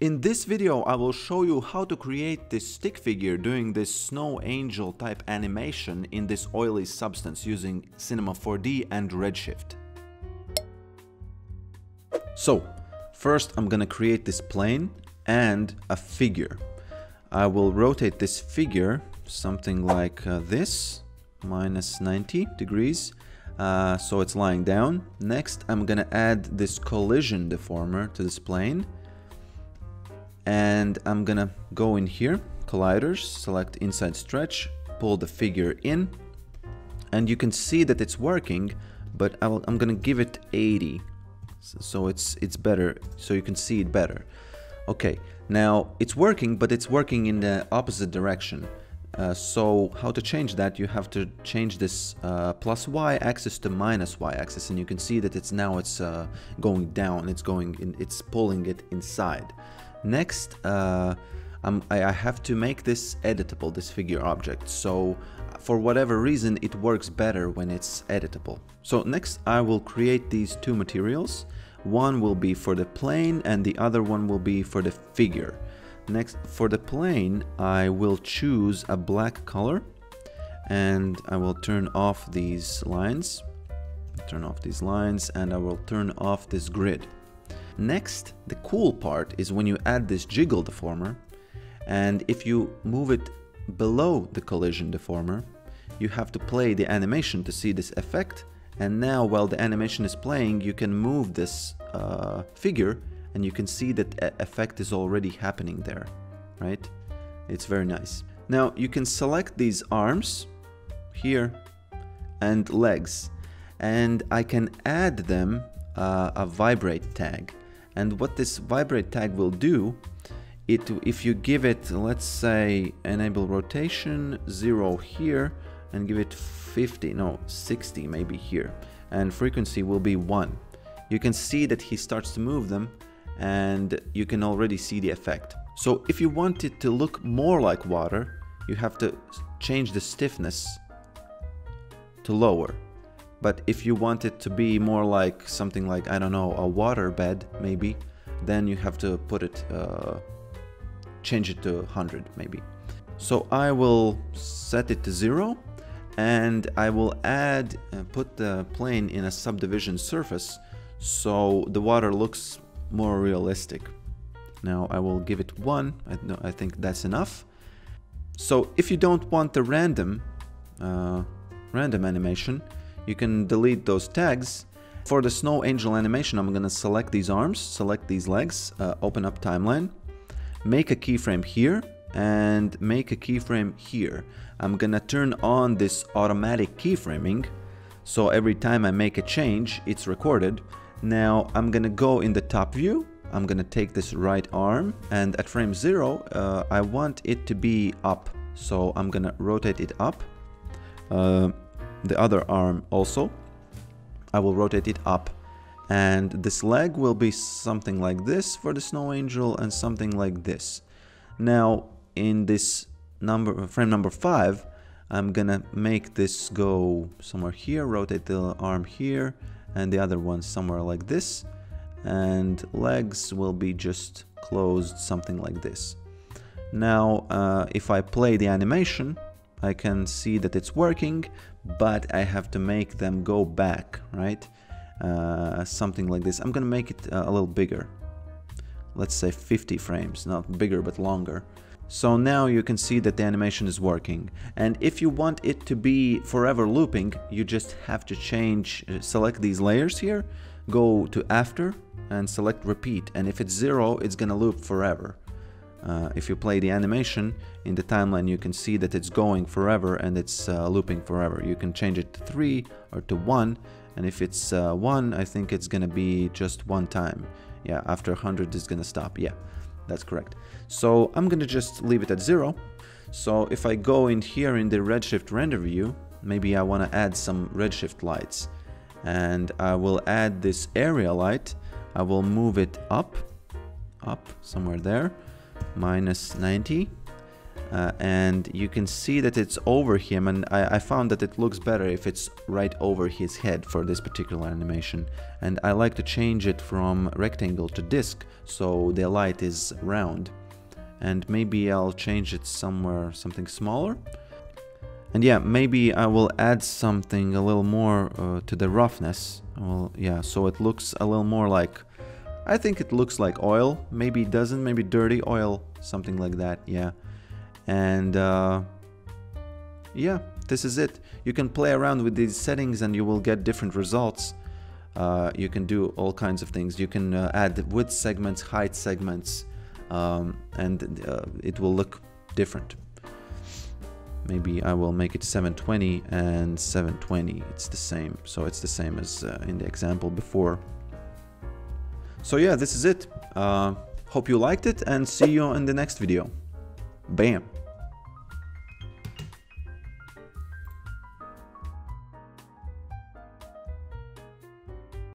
In this video I will show you how to create this stick figure doing this snow angel type animation in this oily substance using Cinema 4D and Redshift. So, first I'm gonna create this plane and a figure. I will rotate this figure something like uh, this, minus 90 degrees, uh, so it's lying down. Next I'm gonna add this collision deformer to this plane and I'm gonna go in here colliders select inside stretch pull the figure in. And you can see that it's working but i am gonna give it 80 so it's it's better so you can see it better. Okay now it's working but it's working in the opposite direction. Uh, so how to change that you have to change this uh, plus y axis to minus y axis and you can see that it's now it's uh, going down it's going in it's pulling it inside Next, uh, I have to make this editable, this figure object. So for whatever reason, it works better when it's editable. So next I will create these two materials. One will be for the plane and the other one will be for the figure. Next, for the plane, I will choose a black color and I will turn off these lines. Turn off these lines and I will turn off this grid. Next, the cool part is when you add this jiggle deformer, and if you move it below the collision deformer, you have to play the animation to see this effect, and now while the animation is playing, you can move this uh, figure, and you can see that effect is already happening there, right? It's very nice. Now you can select these arms here and legs, and I can add them uh, a vibrate tag. And what this vibrate tag will do, it if you give it, let's say, enable rotation, 0 here, and give it 50, no, 60 maybe here, and frequency will be 1. You can see that he starts to move them, and you can already see the effect. So if you want it to look more like water, you have to change the stiffness to lower. But if you want it to be more like something like, I don't know, a water bed maybe, then you have to put it, uh, change it to 100 maybe. So I will set it to zero and I will add, uh, put the plane in a subdivision surface so the water looks more realistic. Now I will give it one, I, no, I think that's enough. So if you don't want the random, uh, random animation, you can delete those tags. For the snow angel animation, I'm to select these arms, select these legs, uh, open up timeline, make a keyframe here, and make a keyframe here. I'm to turn on this automatic keyframing, so every time I make a change, it's recorded. Now I'm to go in the top view, I'm to take this right arm, and at frame 0, uh, I want it to be up. So I'm to rotate it up. Uh, the other arm also. I will rotate it up and this leg will be something like this for the snow angel and something like this. Now in this number frame number 5 I'm gonna make this go somewhere here, rotate the arm here and the other one somewhere like this and legs will be just closed something like this. Now uh, if I play the animation I can see that it's working, but I have to make them go back, right? Uh, something like this. I'm gonna make it uh, a little bigger. Let's say 50 frames, not bigger but longer. So now you can see that the animation is working. And if you want it to be forever looping, you just have to change, uh, select these layers here, go to after and select repeat. And if it's zero, it's gonna loop forever. Uh, if you play the animation in the timeline you can see that it's going forever and it's uh, looping forever. You can change it to 3 or to 1 and if it's uh, 1 I think it's gonna be just one time. Yeah after 100 it's gonna stop. Yeah that's correct. So I'm gonna just leave it at 0 so if I go in here in the redshift render view maybe I want to add some redshift lights. And I will add this area light. I will move it up up somewhere there minus 90 uh, and you can see that it's over him and I, I, found that it looks better if it's right over his head for this particular animation. And I like to change it from rectangle to disc so the light is round. And maybe I'll change it somewhere something smaller. And yeah maybe I will add something a little more uh, to the roughness. Well yeah so it looks a little more like I think it looks like oil maybe it doesn't maybe dirty oil something like that yeah. And uh, yeah this is it. You can play around with these settings and you will get different results. Uh, you can do all kinds of things. You can uh, add width segments height segments um, and uh, it will look different. Maybe I will make it 720 and 720 it's the same. So it's the same as uh, in the example before so yeah this is it. Uh, hope you liked it and see you in the next video. Bam